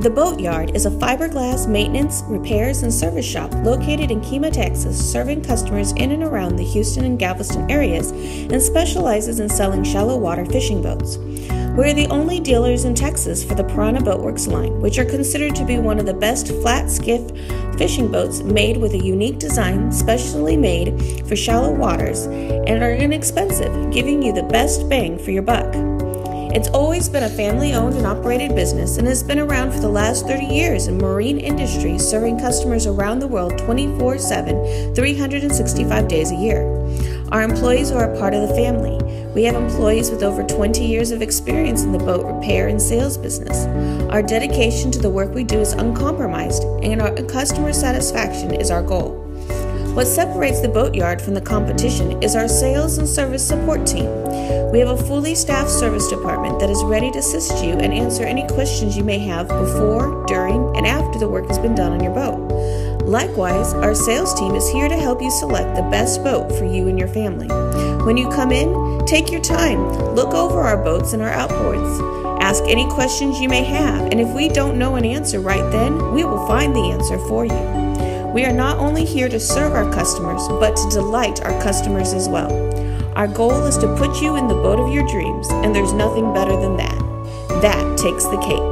The Boatyard is a fiberglass maintenance, repairs, and service shop located in Kemah, Texas, serving customers in and around the Houston and Galveston areas and specializes in selling shallow water fishing boats. We're the only dealers in Texas for the Piranha Boatworks line, which are considered to be one of the best flat skiff fishing boats made with a unique design specially made for shallow waters and are inexpensive, giving you the best bang for your buck. It's always been a family owned and operated business and has been around for the last 30 years in marine industry, serving customers around the world 24 7, 365 days a year. Our employees are a part of the family. We have employees with over 20 years of experience in the boat repair and sales business. Our dedication to the work we do is uncompromised, and our customer satisfaction is our goal. What separates the boatyard from the competition is our sales and service support team. We have a fully staffed service department that is ready to assist you and answer any questions you may have before, during, and after the work has been done on your boat. Likewise, our sales team is here to help you select the best boat for you and your family. When you come in, take your time, look over our boats and our outboards. Ask any questions you may have, and if we don't know an answer right then, we will find the answer for you. We are not only here to serve our customers, but to delight our customers as well. Our goal is to put you in the boat of your dreams, and there's nothing better than that. That takes the cake.